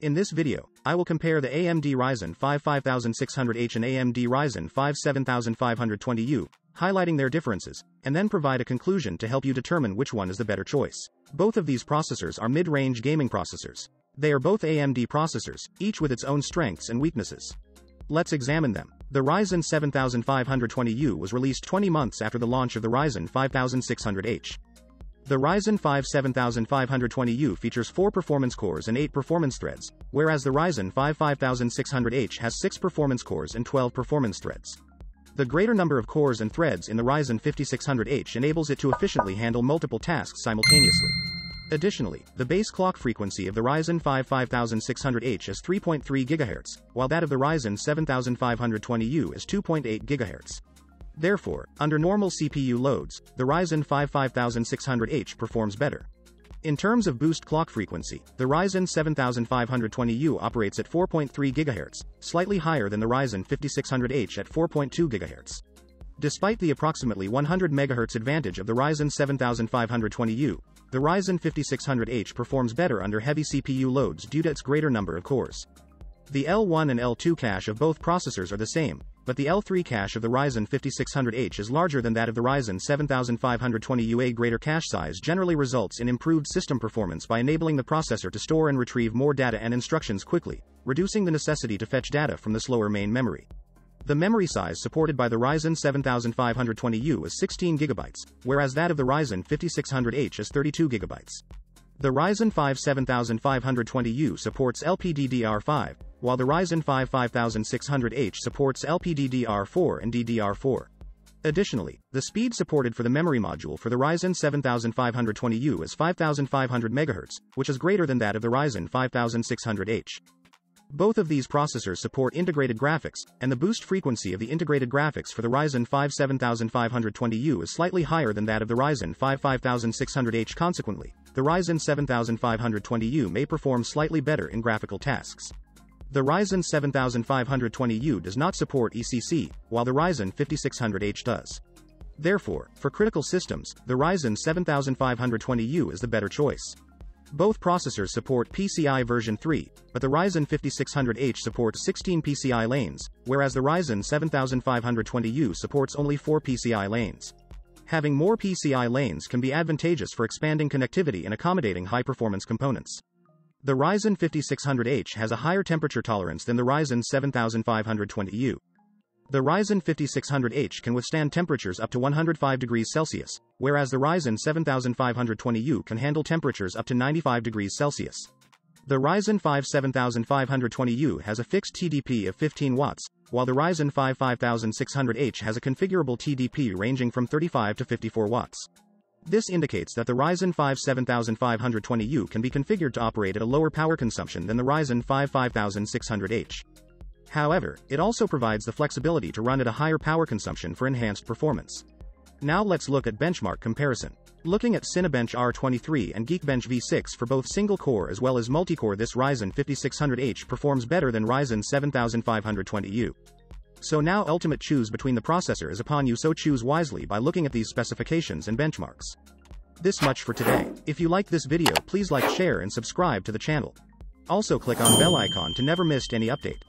In this video, I will compare the AMD Ryzen 5 5600H and AMD Ryzen 5 7520U, highlighting their differences, and then provide a conclusion to help you determine which one is the better choice. Both of these processors are mid-range gaming processors. They are both AMD processors, each with its own strengths and weaknesses. Let's examine them. The Ryzen 7520U was released 20 months after the launch of the Ryzen 5600H. The Ryzen 5 7520U features 4 performance cores and 8 performance threads, whereas the Ryzen 5 5600H has 6 performance cores and 12 performance threads. The greater number of cores and threads in the Ryzen 5600H enables it to efficiently handle multiple tasks simultaneously. Additionally, the base clock frequency of the Ryzen 5 5600H is 3.3 GHz, while that of the Ryzen 7520U is 2.8 GHz. Therefore, under normal CPU loads, the Ryzen 5 5600H performs better. In terms of boost clock frequency, the Ryzen 7520U operates at 4.3 GHz, slightly higher than the Ryzen 5600H at 4.2 GHz. Despite the approximately 100 MHz advantage of the Ryzen 7520U, the Ryzen 5600H performs better under heavy CPU loads due to its greater number of cores. The L1 and L2 cache of both processors are the same, but the L3 cache of the Ryzen 5600H is larger than that of the Ryzen 7520U. A greater cache size generally results in improved system performance by enabling the processor to store and retrieve more data and instructions quickly, reducing the necessity to fetch data from the slower main memory. The memory size supported by the Ryzen 7520U is 16 GB, whereas that of the Ryzen 5600H is 32 GB. The Ryzen 5 7520U supports LPDDR5, while the Ryzen 5 5600H supports LPDDR4 and DDR4. Additionally, the speed supported for the memory module for the Ryzen 7520U is 5500 MHz, which is greater than that of the Ryzen 5600H. Both of these processors support integrated graphics, and the boost frequency of the integrated graphics for the Ryzen 5 7520U is slightly higher than that of the Ryzen 5 5600H. Consequently, the Ryzen 7520U may perform slightly better in graphical tasks. The Ryzen 7520U does not support ECC, while the Ryzen 5600H does. Therefore, for critical systems, the Ryzen 7520U is the better choice. Both processors support PCI version 3, but the Ryzen 5600H supports 16 PCI lanes, whereas the Ryzen 7520U supports only 4 PCI lanes. Having more PCI lanes can be advantageous for expanding connectivity and accommodating high-performance components. The Ryzen 5600H has a higher temperature tolerance than the Ryzen 7520U. The Ryzen 5600H can withstand temperatures up to 105 degrees Celsius, whereas the Ryzen 7520U can handle temperatures up to 95 degrees Celsius. The Ryzen 5 7520U has a fixed TDP of 15 watts, while the Ryzen 5 5600H has a configurable TDP ranging from 35 to 54 watts. This indicates that the Ryzen 5 7520U can be configured to operate at a lower power consumption than the Ryzen 5 5600H. However, it also provides the flexibility to run at a higher power consumption for enhanced performance. Now let's look at benchmark comparison. Looking at Cinebench R23 and Geekbench V6 for both single-core as well as multi-core this Ryzen 5600H performs better than Ryzen 7520U. So now ultimate choose between the processor is upon you so choose wisely by looking at these specifications and benchmarks. This much for today. If you like this video please like share and subscribe to the channel. Also click on bell icon to never miss any update.